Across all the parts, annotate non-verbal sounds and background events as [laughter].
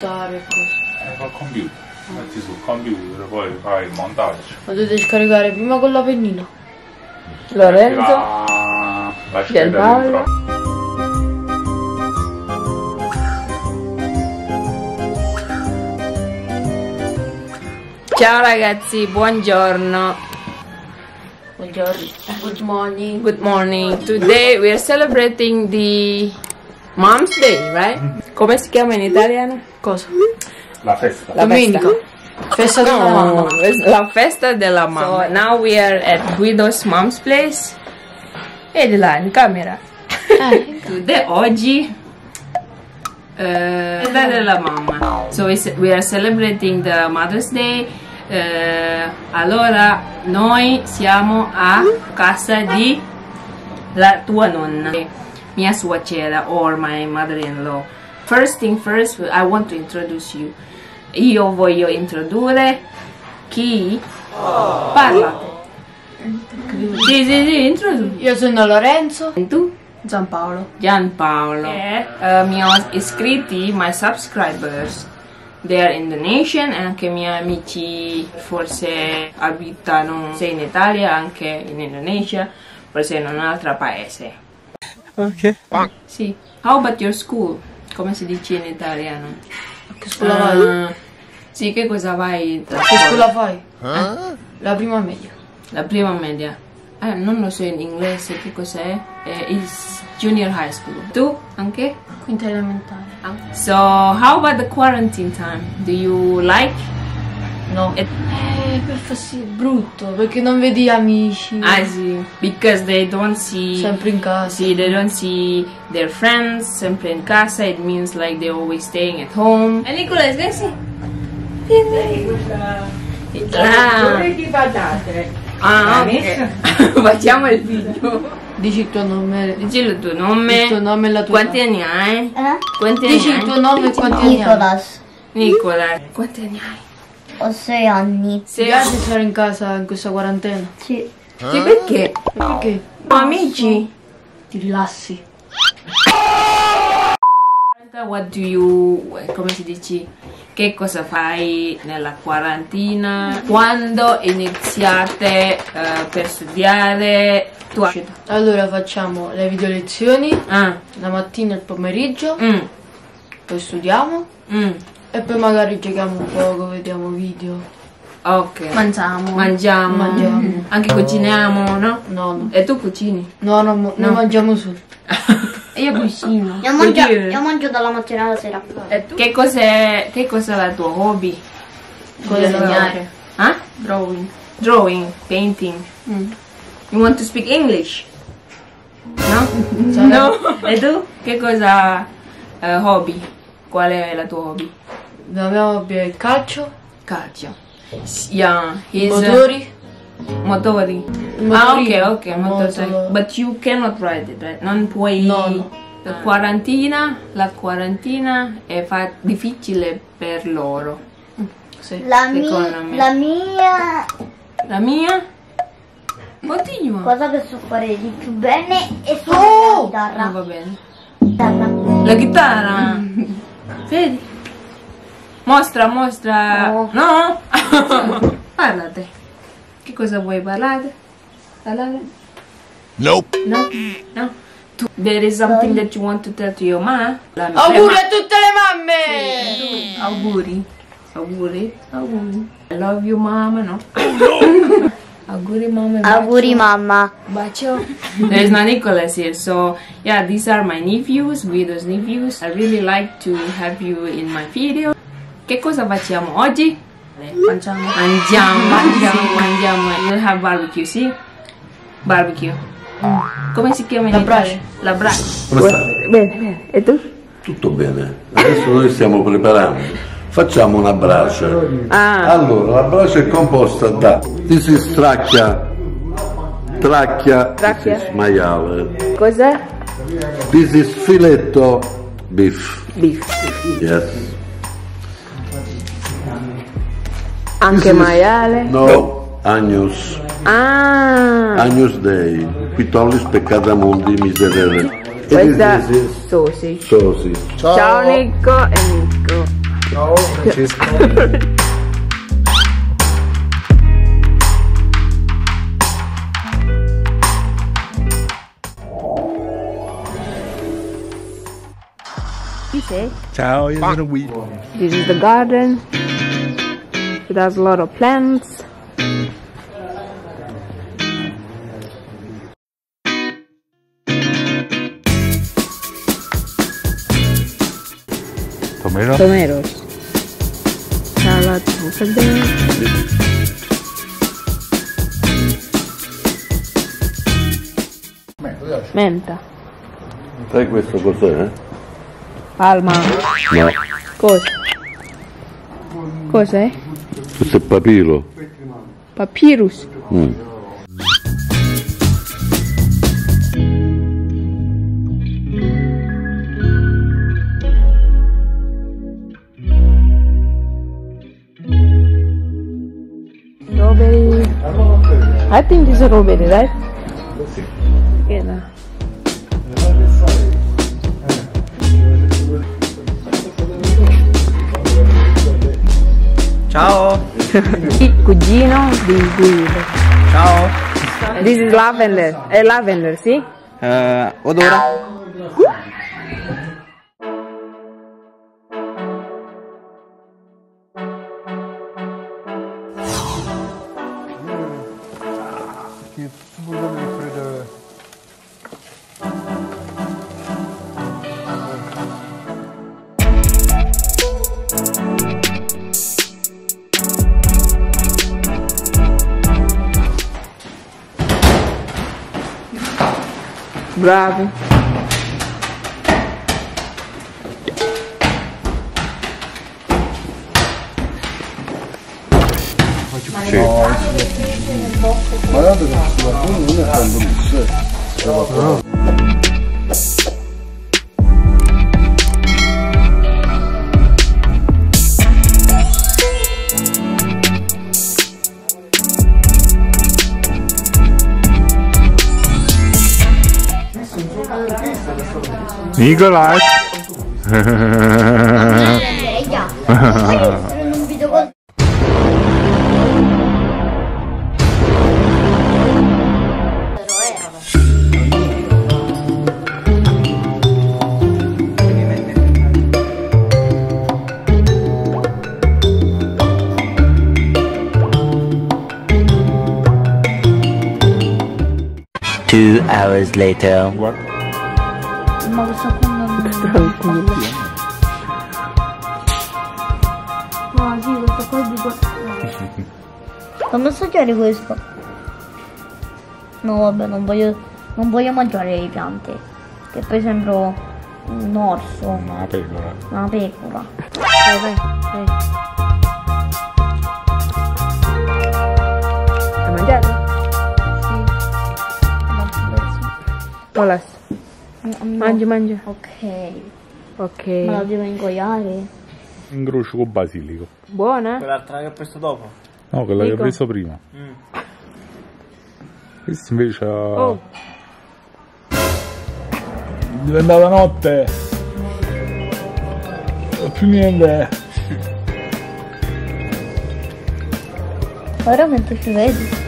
Stare così. Eh, col computer. Metti sul computer, poi fai il montaggio. Lo dovete scaricare prima con la pennina. Lorenzo. La, la Gianpaolo. dentro. Ciao ragazzi, buongiorno. Buongiorno. Good morning. Good morning. Today we are celebrating the Mom's Day, right? Come si chiama in italiano? Cosa? La festa. La Domenica. Festa della No, mamma. la festa della mamma. So now we are at Guido's mom's place. E di là in camera. Eh, [laughs] Today, oggi eh, festa della mamma. So we, we are celebrating the Mother's Day. Eh, allora noi siamo a casa di la tua nonna, mia suocera or my mother-in-law. First thing first, I want to introduce you. Io voglio introdurre chi parla. Sì, sì, sì, introduci. io sono Lorenzo. E tu? Giampaolo. Gianpaolo. Eh, mi ho iscritti, my subscribers. They are Indonesian e anche i miei amici forse abitano sia in Italia, anche in Indonesia, forse in un altro paese. Ok. Sì. How about your school? Come si dice in italiano? Che scuola vai? Ah, sì, che cosa vai? a Che scuola? scuola fai? La prima media. La prima media. Eh, non lo so in inglese che cos'è. Eh, is junior high school. Tu anche? Quinta elementare. So, how about the quarantine time? Do you like? No. it? Eh, per fastidio, brutto, perché non vedi amici. Ah, sì. Because they don't see. Sempre in casa. See, they don't see their friends. Sempre in casa. It means like they're always staying at home. E Nicola, scherzi? Ah, di patate. ah ok. Facciamo [laughs] il video. Dici il tuo nome. Dici il tuo nome. Il tuo nome e la tua Quanti anni hai? Eh? Quanti anni Dici hai? il tuo nome e quanti anni hai. Nicolas, Nicola. Quanti anni hai? Ho sei anni. Sei piace stare in casa in questa quarantena? Sì. Sì, perché? Perché? Amici. Ti rilassi. What do you, come si dice, che cosa fai nella quarantina? Quando iniziate eh, per studiare? Tu Allora facciamo le video lezioni Ah, la mattina e il pomeriggio, mm, poi studiamo mm, e poi magari giochiamo un poco, vediamo video. ok. Mangiamo. Mangiamo. Mangiamo. Anche cuciniamo, no? No, no. E tu cucini? No, no, mo- noi mangiamo solo. [laughs] Io cucino. Io mangio, io mangio dalla mattina alla sera. E tu? Che cos'è, che cos'è la tua hobby? Disegnare. Ah? Drawing. Drawing, painting. Mm. You want to speak English? No? No. E tu? Che cosa eh, hobby? Qual è la tua hobby? La mia hobby è il calcio, Calcio. Yeah, his, uh, motori. motori. Ah, Motorino. ok, ok, motorcycle. Moto- But you cannot ride it, right? Non puoi... No, no. La quarantina, la quarantina è fa- difficile per loro. Sì. La, mi- la mia La mia? Continua. cosa che so fare di più bene è Oh! suonare Ah, la va bene. chitarra. La chitarra? [laughs] Vedi? Mostra, mostra. No. No? [laughs] Parlate. Che cosa vuoi parlare? Parlare? Nope. No? No? Tu- There is something that you want to tell to your mia Auguri a tutte le mamme! Auguri. Auguri. Auguri. I love you mama, no? [laughs] Auguri mama. bacio. Auguri mamma. Bacio. [laughs] There's no Nicholas here, so yeah, these are my nephews, Guido's nephews. I really like to have you in my video. Che cosa facciamo oggi? Mangiamo. Mangiamo, [laughs] mangiamo, mangiamo. We'll have barbecue, sì? Barbecue. Come si chiama in La brace. La brace. Come stai? Bene, bene. E tu? Tutto bene. Adesso noi stiamo preparando. Facciamo una brace. Ah, Allora, la brace è composta da This is tracchia. Tracchia. Tracchia. Maiale. cos'è? This is filetto beef. Beef. Yes. Anche maiale? No, agnus. Ah, Agnus Dei. Quitollis peccata mundi miserere. Questa sausage. sausage. Ciao Nico e Nico. Chi sei? Ciao, io sono Guido. This is the garden. It has a lot of plants. Tomato? Tomatoes. Menta. Sai questo cos'è? Palma. No, Cosa? Cos'è? questo è papiro. Papyrus. Mm. I think it's a strawberry, right? Yeah. Ciao. [laughs] Cugino di Guido. Ciao. This is lavender. È lavender, sì? Eh, odora? budu mít prdele. Bravo. 你一个来。[laughs] Two hours later. Ma questo qua non... Tranquillo. Ah sì, questo qua è di questo. [laughs] Fammi assaggiare questo. No vabbè, non voglio, non voglio mangiare le piante. Che poi sembro un orso, Una pecora. una pecora. [laughs] Vai, vai, Olas. No. Mangia, mangia. Ok. Me la Ok. devo ingoiare? Incrocio con basilico. Buona? Quell'altra che ho preso dopo. No, quella che ho Dico. preso prima. Mm. Questo invece ha... Oh. È diventata notte. Non più niente. Veramente si vede.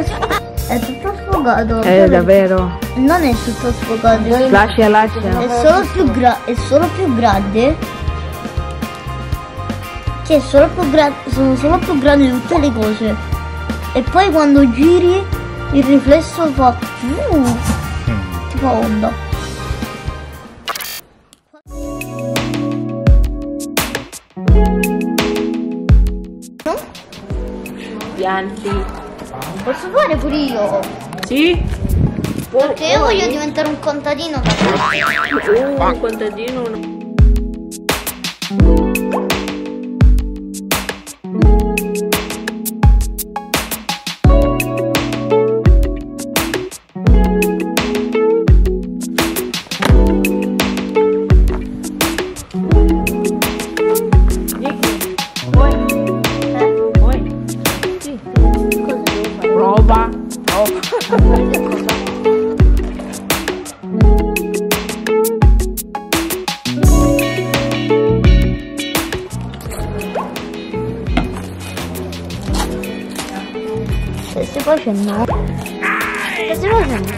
È tutto sfogato. Eh, davvero. Non è tutto sfogato. Lascia, lascia. È solo più, gra- è solo più grande. Cioè, è solo più gra- sono solo più grandi tutte le cose. E poi quando giri il riflesso fa. Uh, tipo onda. Pianti. Posso fare pure io? Sì? Perché io voglio diventare un contadino Uh, un contadino. Che stai facendo? Che stai facendo?